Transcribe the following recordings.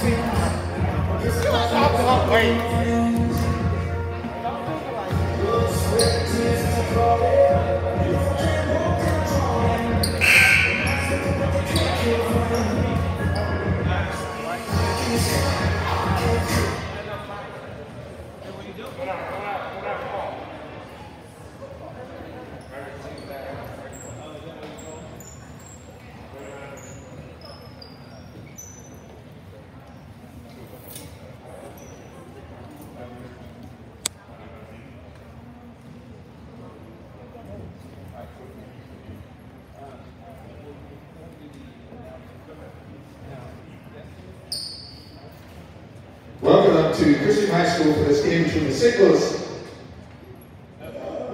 to Louis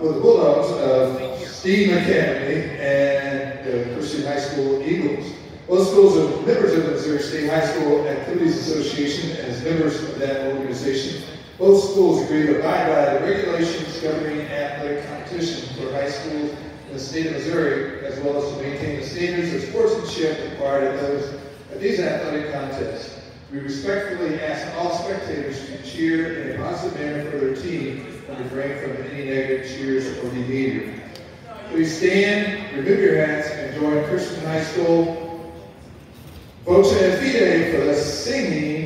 with Bulldogs of Steam Academy and the Christian High School Eagles. Both schools are members of the Missouri State High School Activities Association as members of that organization. Both schools agree to abide by the regulations governing athletic competition for high schools in the state of Missouri, as well as to maintain the standards of sportsmanship required at those at these athletic contests. We respectfully ask all spectators to cheer in a positive manner for their team and refrain from any negative cheers or behavior. Please stand, remove your hats, and join Christian High School Voce Fide for the singing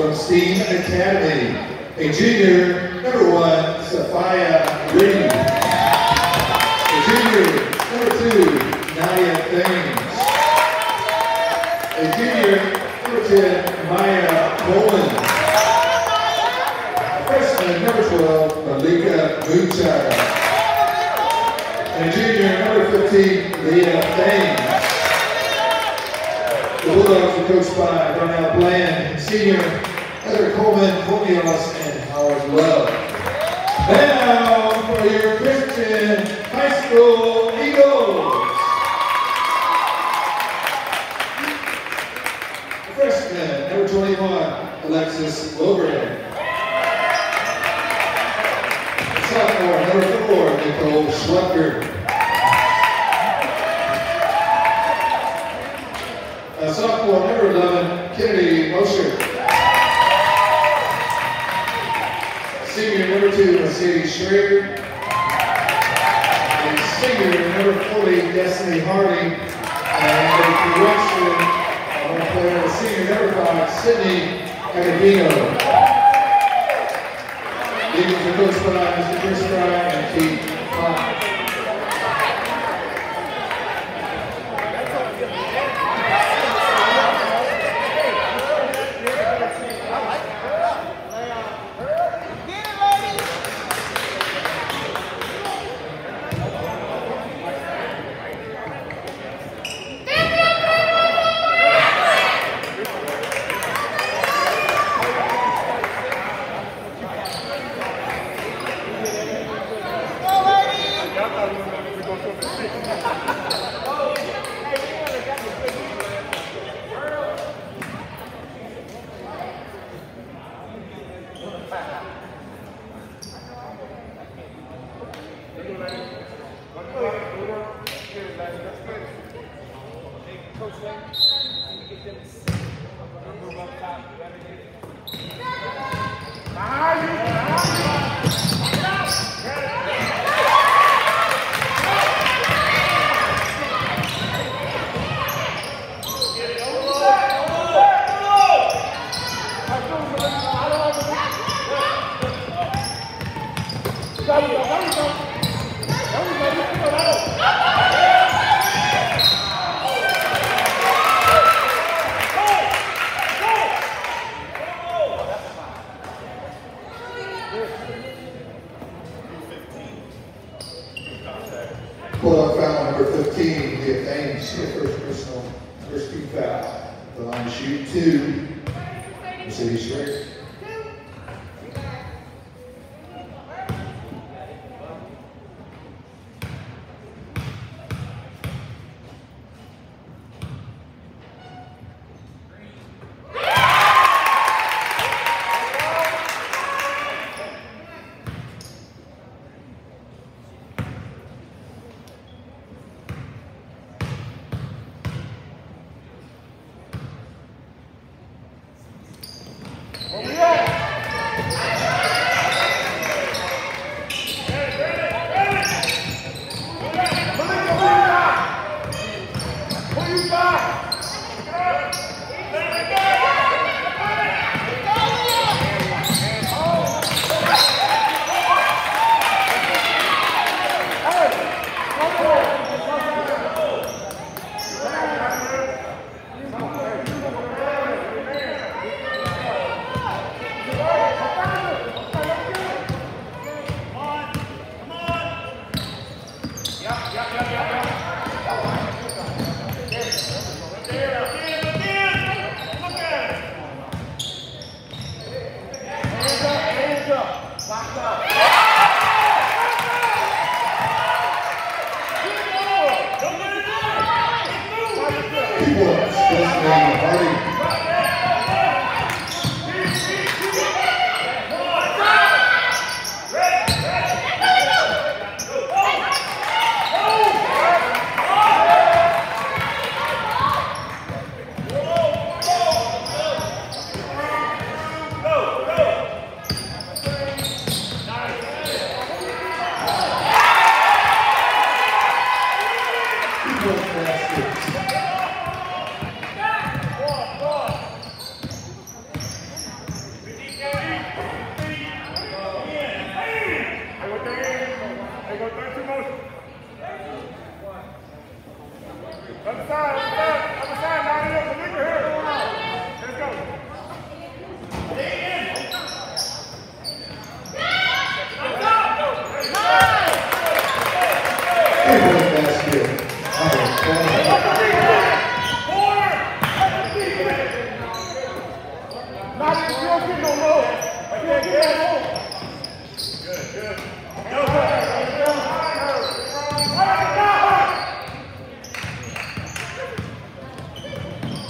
from Steam Academy, a junior, number one, Sophia Green. A junior, number two, Nadia Thames. A junior, number 10, Maya Bowen. A freshman, number 12, Malika Moonchild and junior number 15, Leah Thames. The Bulldogs are coached by Darnell Bland, and senior Heather Coleman, Comios, Marquinhos.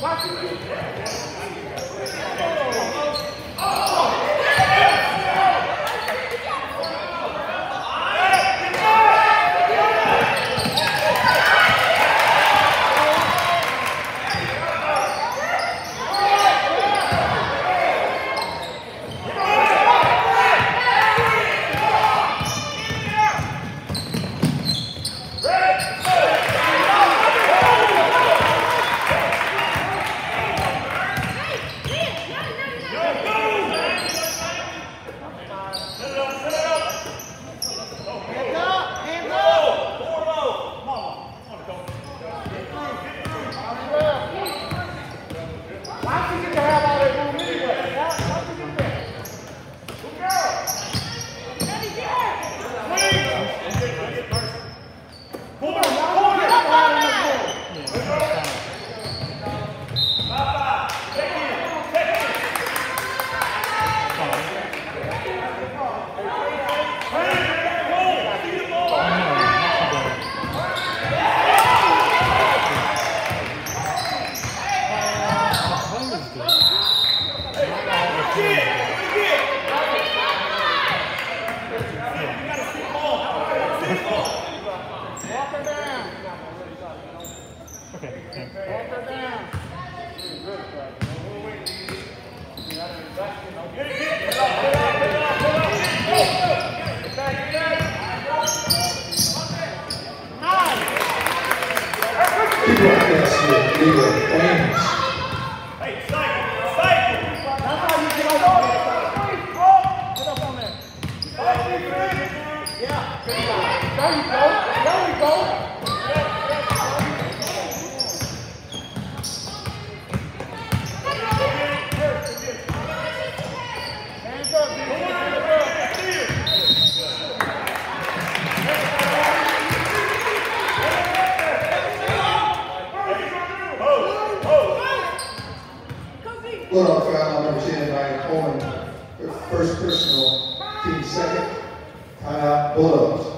Quatro, três. Bulldog foul number 10, Ryan Coleman. First personal, team second. Timeout, Bulldogs.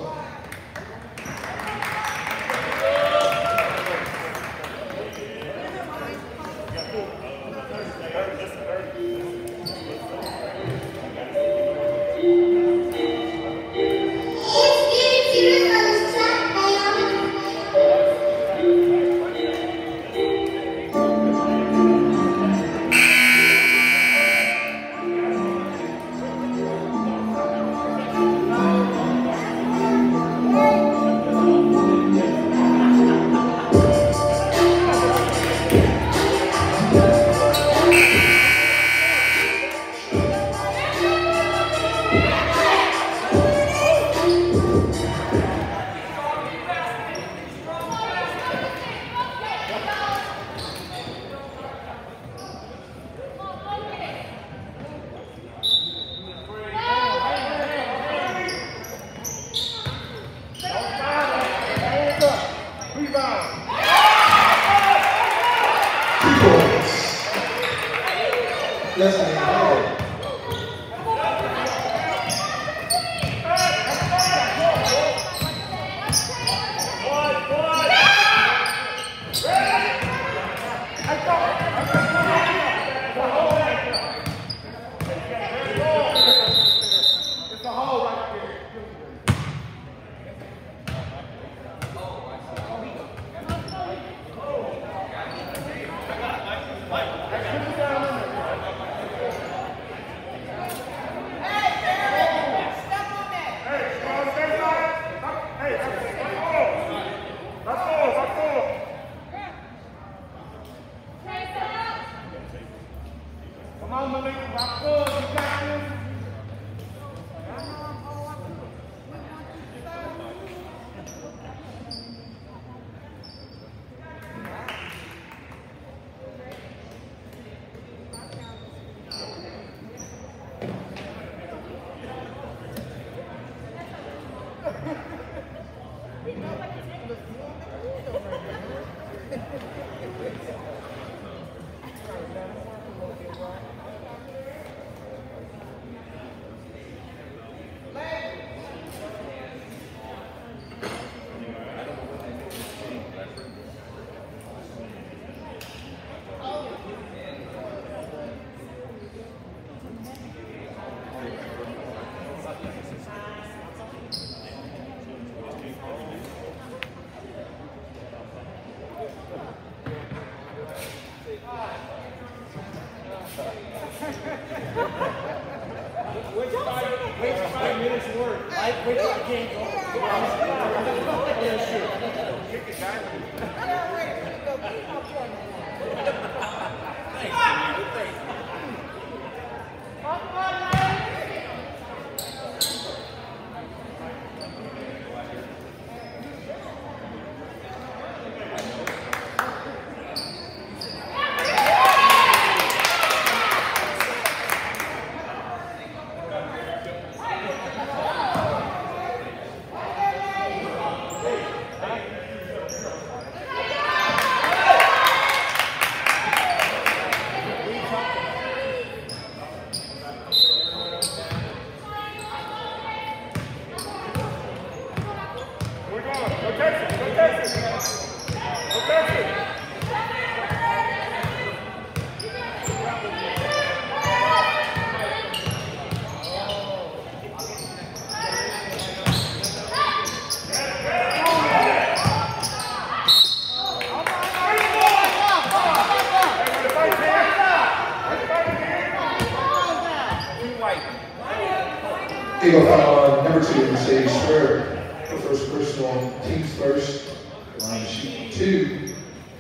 Two,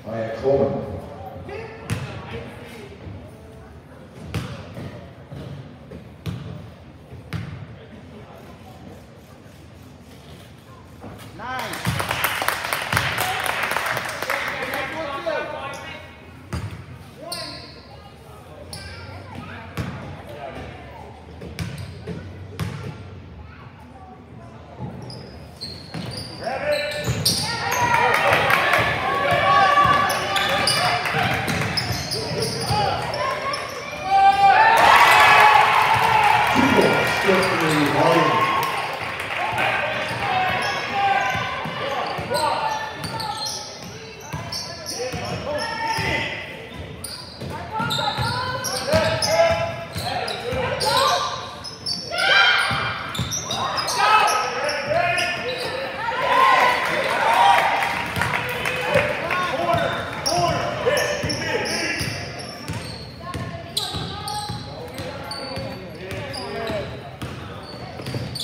Maya Coleman.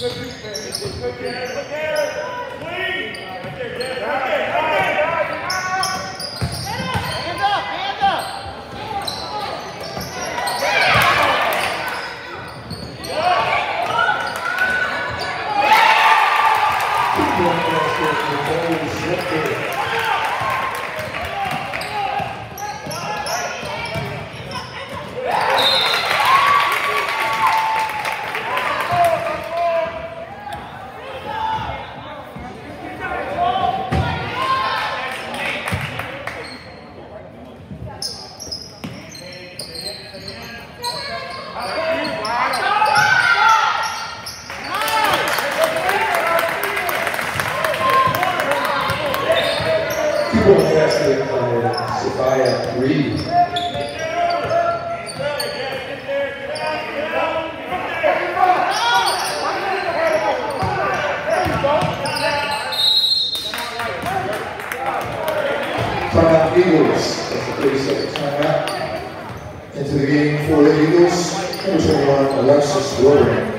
Look at Come out Eagles. That's the three second timeout. Into the game for the Eagles. Number 21, Alexis Wilburn.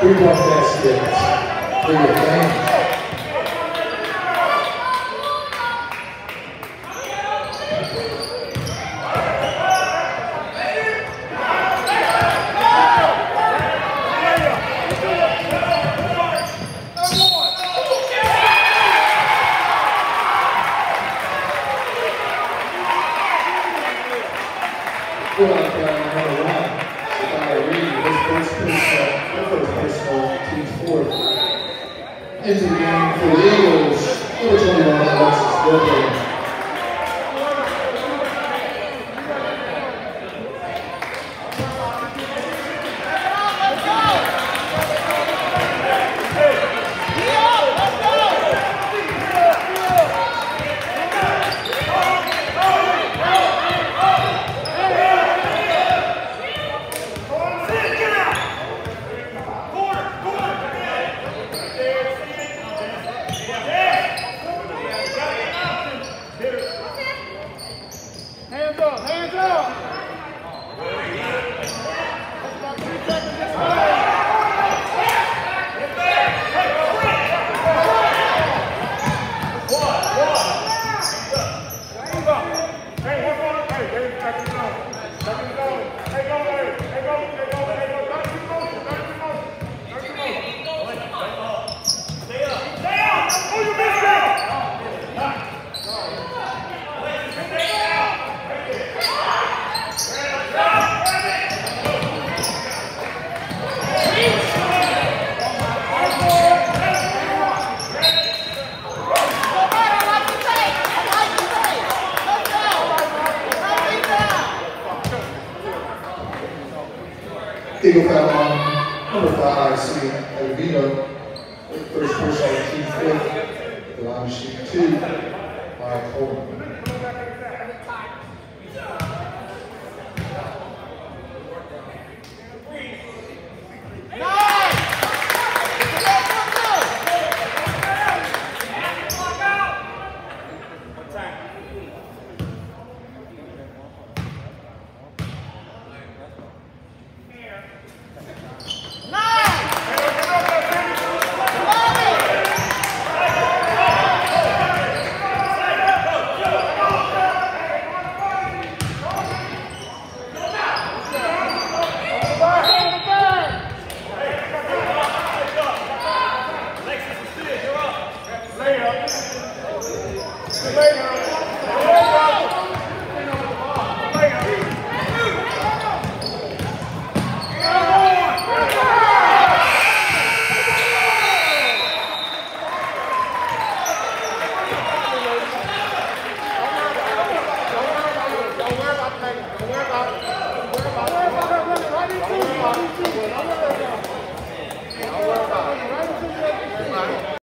Three-point basket for your fans.